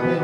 Thank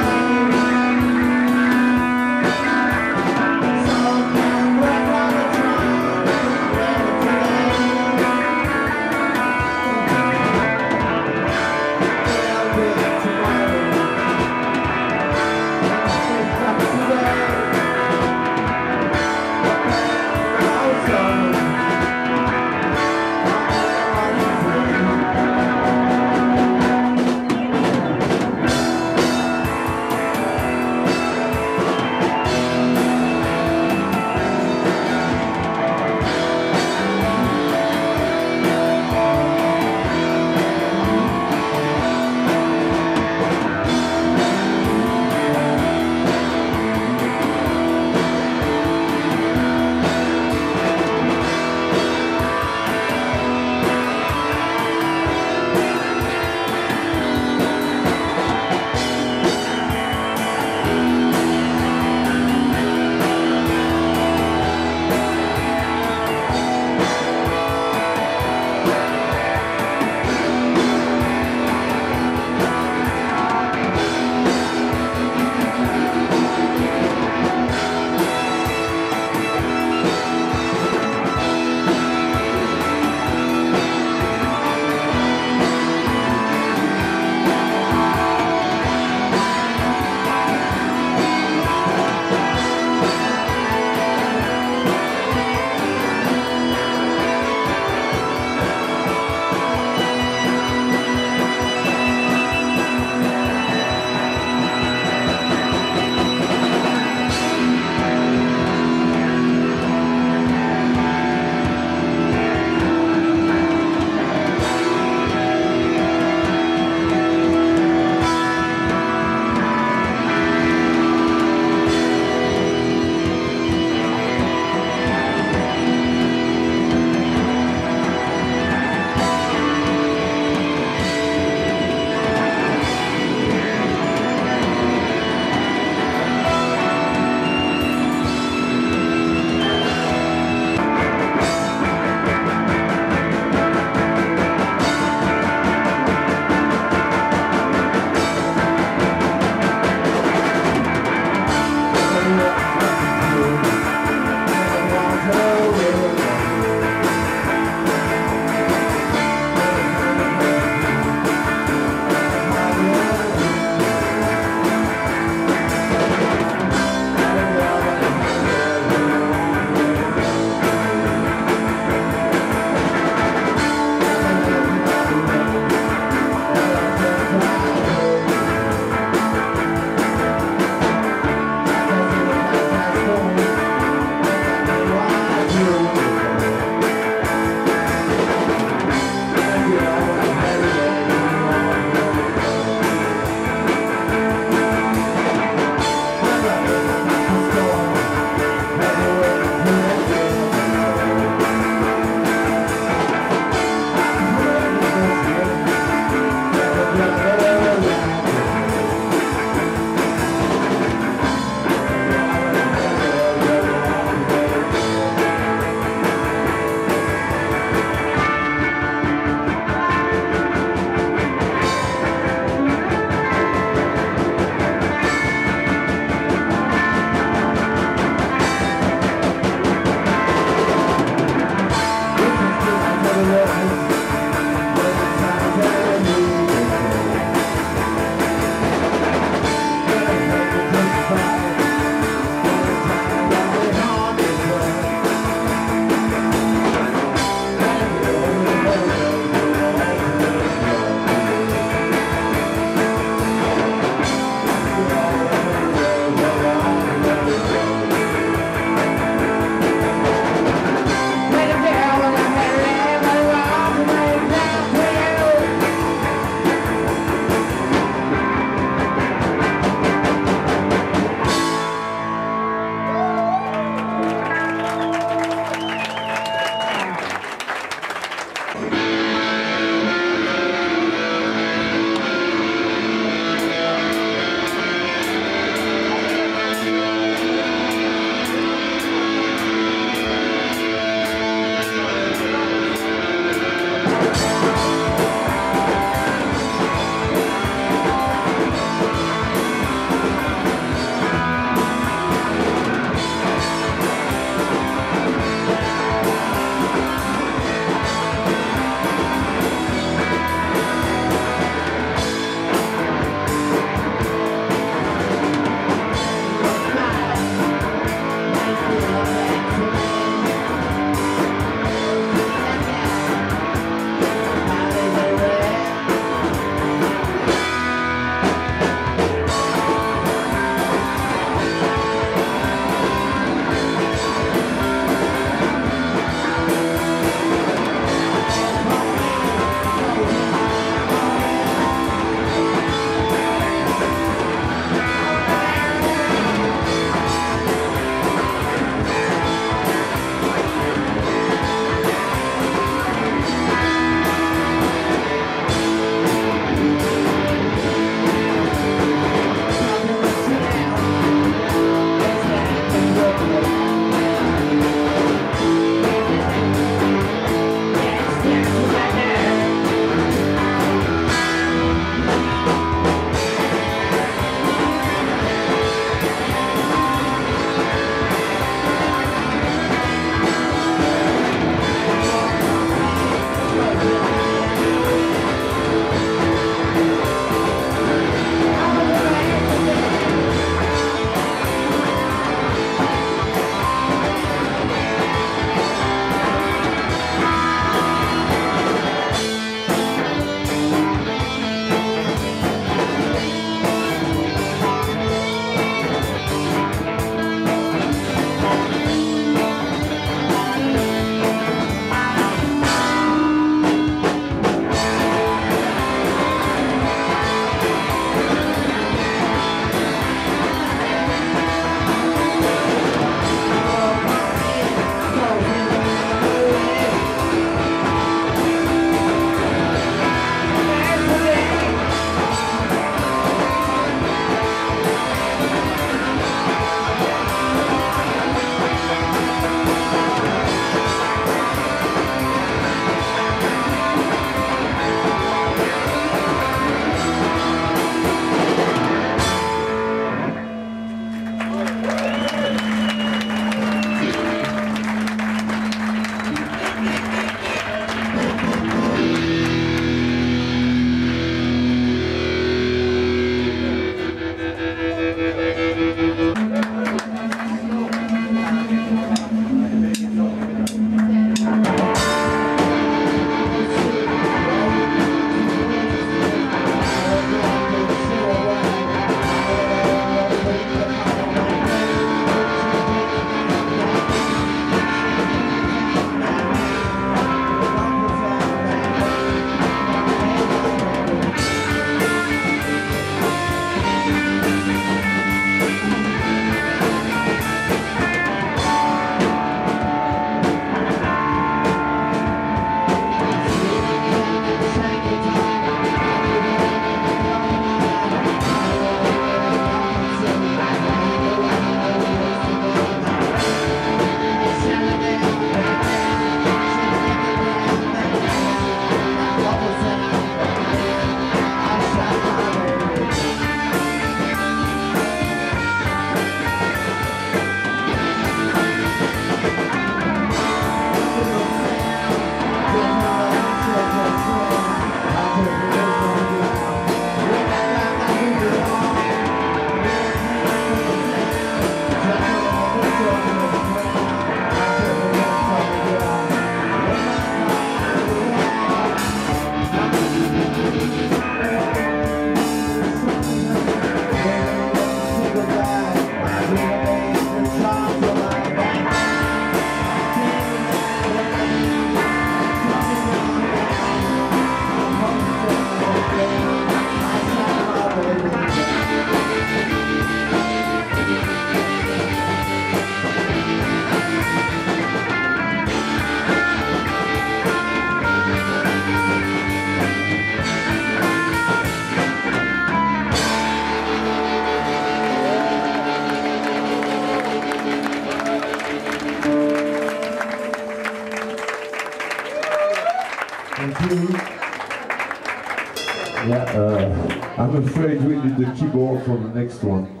For the next one.